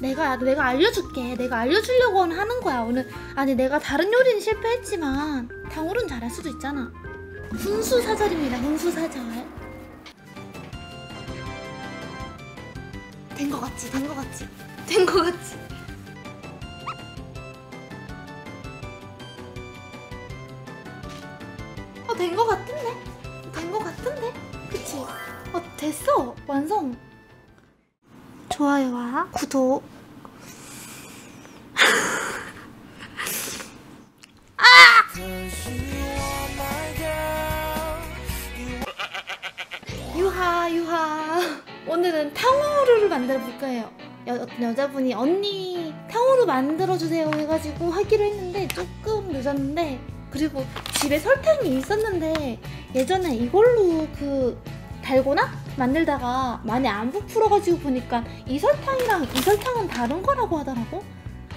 내가 내가 알려줄게. 내가 알려주려고 하는 거야 오늘. 아니 내가 다른 요리는 실패했지만 탕후루는 잘할 수도 있잖아. 훈수 사절입니다. 훈수 사절. 된 거 같지? 된 거 같지? 된 거 같지? 어, 된 거 같은데? 된 거 같은데? 그치? 어, 됐어. 완성. 좋아요와 구독. 유하 유하. 오늘은 탕후루를 만들어 볼 거예요. 여, 여자분이 언니 탕후루 만들어 주세요 해가지고 하기로 했는데 조금 늦었는데 그리고 집에 설탕이 있었는데 예전에 이걸로 그 달고나 만들다가 많이 안 부풀어가지고 보니까 이 설탕이랑 이 설탕은 다른 거라고 하더라고.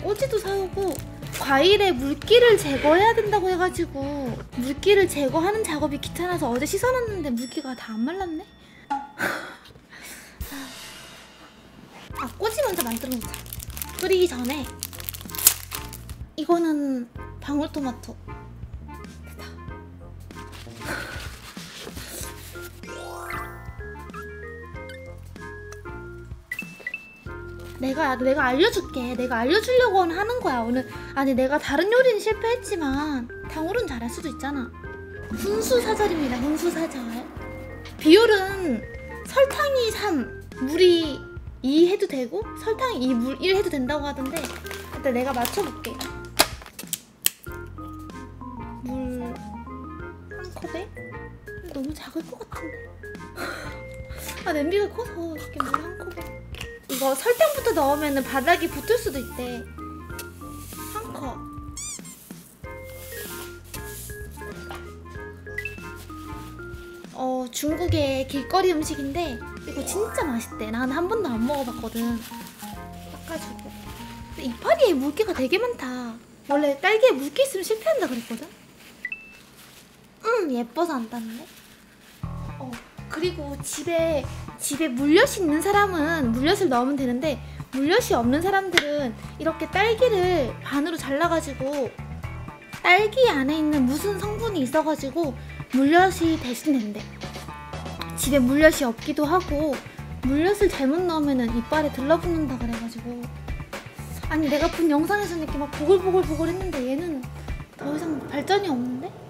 꼬지도 사오고 과일에 물기를 제거해야 된다고 해가지고 물기를 제거하는 작업이 귀찮아서 어제 씻어놨는데 물기가 다 안 말랐네? 아 꼬지 먼저 만들어 놓자. 끓이기 전에 이거는 방울토마토 내가 내가 알려줄게. 내가 알려주려고 하는 거야 오늘. 아니 내가 다른 요리는 실패했지만 탕후루는 잘할 수도 있잖아. 훈수 사절입니다. 훈수 사절. 비율은 설탕이 3, 물이 2 해도 되고 설탕이 2, 물 1 해도 된다고 하던데 일단 내가 맞춰볼게. 물 한 컵에 너무 작을 것 같은데. 아 냄비가 커서 이렇게 물 한 컵에. 이거 설탕부터 넣으면 바닥이 붙을 수도 있대. 한 컵. 어, 중국의 길거리 음식인데 이거 진짜 맛있대. 난 한 번도 안 먹어봤거든. 닦아주고. 이파리에 물기가 되게 많다. 원래 딸기에 물기 있으면 실패한다 그랬거든? 음, 예뻐서 안 땄네. 어, 그리고 집에 집에 물엿이 있는 사람은 물엿을 넣으면 되는데 물엿이 없는 사람들은 이렇게 딸기를 반으로 잘라가지고 딸기 안에 있는 무슨 성분이 있어가지고 물엿이 대신 된대. 집에 물엿이 없기도 하고 물엿을 잘못 넣으면 이빨에 들러붙는다 그래가지고 아니 내가 본 영상에서는 이렇게 막 보글보글보글 했는데 얘는 더 이상 발전이 없는데?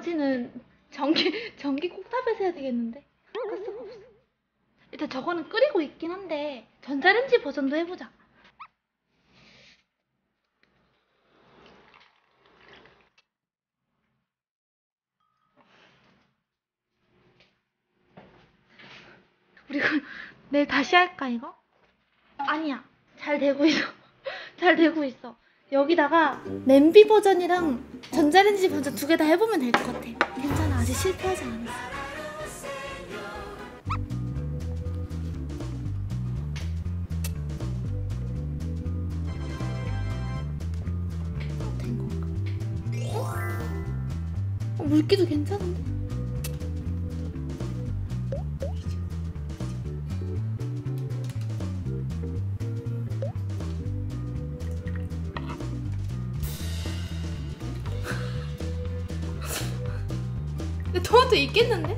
나머지는 전기 전기 콕탑에서 해야 되겠는데 가스가 없어. 일단 저거는 끓이고 있긴 한데 전자레인지 버전도 해보자. 우리 그 내일 다시 할까 이거? 아니야 잘 되고 있어 잘 되고 있어 여기다가 냄비 버전이랑 전자레인지 버전 두 개 다 해보면 될 것 같아 괜찮아 아직 실패하지 않았어 된 건가? 어? 어, 물기도 괜찮은데? 근데 토마토 있겠는데?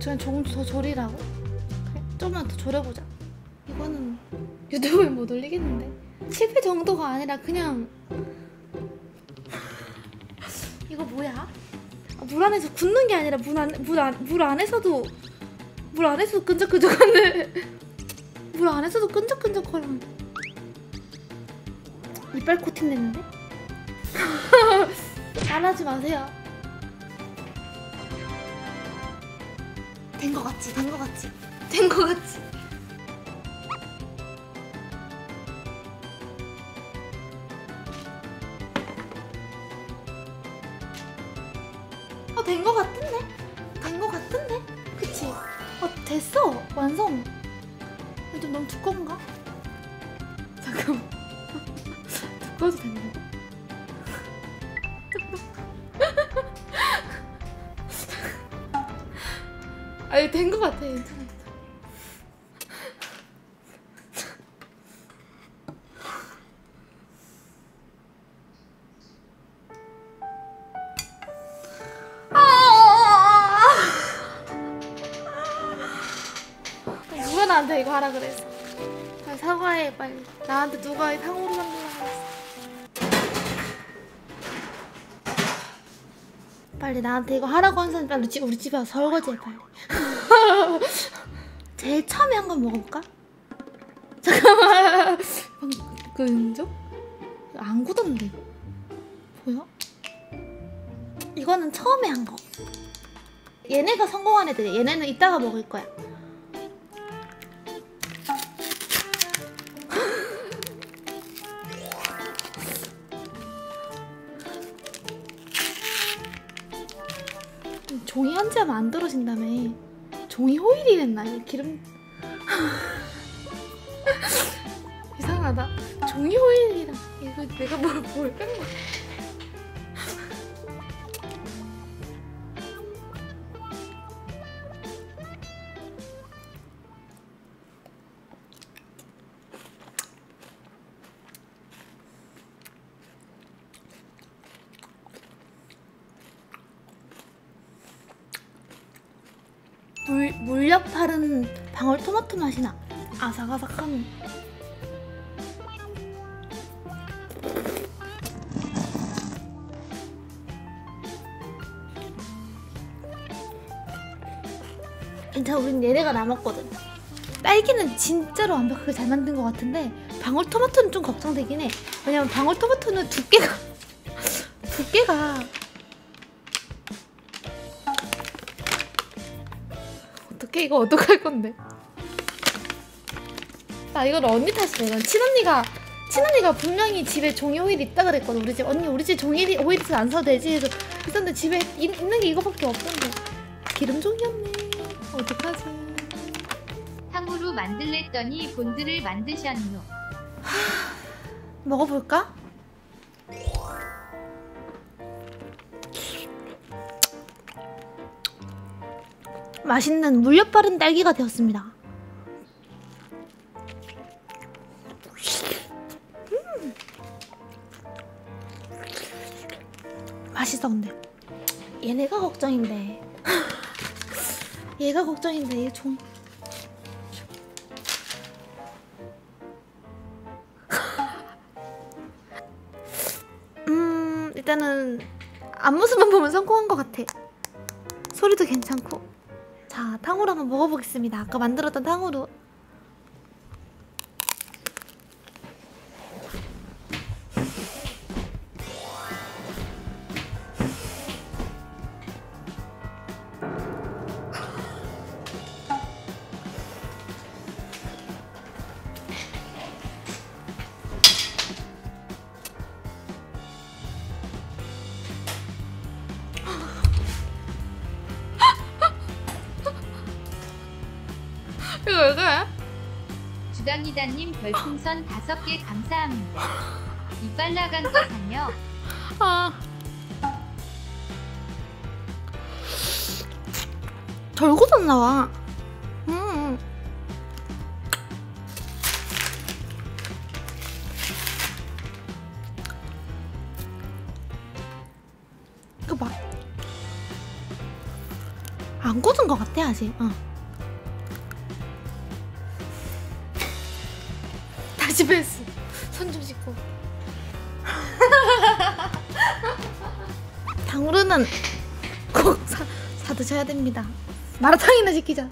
저는 조금 더 졸이라고? 그래, 좀만 더 졸여보자. 이거는 유튜브에 못 올리겠는데? 실패 정도가 아니라 그냥 이거 뭐야? 아, 물 안에서 굳는 게 아니라 물, 안, 물, 안, 물 안에서도 물 안에서도 끈적끈적한데 물 안에서도 끈적끈적하면 이빨 코팅 됐는데? 말하지 마세요. 된 거 같지? 된 거 같지? 된 거 같지? 어, 된거 같은데? 된 거 같은데? 그치? 어, 됐어. 완성. 근데 좀 너무 두꺼운가? 잠깐만. 되는 거 아니, 된거 같아. 괜찮아. 누가 나한테 이거 하라 그랬어? 빨리 사과해 빨리. 나한테 누가 이 탕후루 빨리 나한테 이거 하라고 한 사람 빨리 집 우리 집에 와서 설거지해 빨리. 제일 처음에 한 건 먹어볼까? 잠깐만. 그 인정? 안 굳었는데. 보여? 이거는 처음에 한 거. 얘네가 성공한 애들. 얘네는 이따가 먹을 거야. 점안 떨어진다며. 종이 호일이랬나요? 기름 이상하다. 종이 호일이랑 이거 내가 뭘뭘뺀 거야? 물 물엿 바른 방울토마토 맛이 나. 아삭아삭한. 괜찮아, 우린 얘네가 남았거든. 딸기는 진짜로 완벽하게 잘 만든 것 같은데 방울토마토는 좀 걱정되긴 해. 왜냐면 방울토마토는 두께가 두께가 어떻게 이거 어떡할 건데? 나 이건 언니 탓이야. 이건 친언니가 친언니가 분명히 집에 종이 호일 있다 그랬거든. 우리 집 언니 우리 집 종이 호일 있어 안 사도 되지. 그래서 있었는데 집에 이- 있는 게 이거밖에 없던데 기름 종이었네. 어떡하지? 탕후루 만들랬더니 본드를 만드셨노. 먹어볼까? 맛있는 물엿 바른 딸기가 되었습니다. 음. 맛있어 근데 얘네가 걱정인데 얘가 걱정인데 얘 좀. 음 일단은 앞모습만 보면 성공한 것 같아. 소리도 괜찮고. 자 탕후루 한번 먹어보겠습니다. 아까 만들었던 탕후루. 주당이다님 별풍선 다섯 개 감사합니다. 이빨 나간 거 사며 아. 덜 굳었나 봐. 음. 이거 봐. 안 굳은 것 같아 아직. 어. 패스. 손좀 씻고. 당후루는 꼭 사, 사 드셔야 됩니다. 마라탕이나 시키자.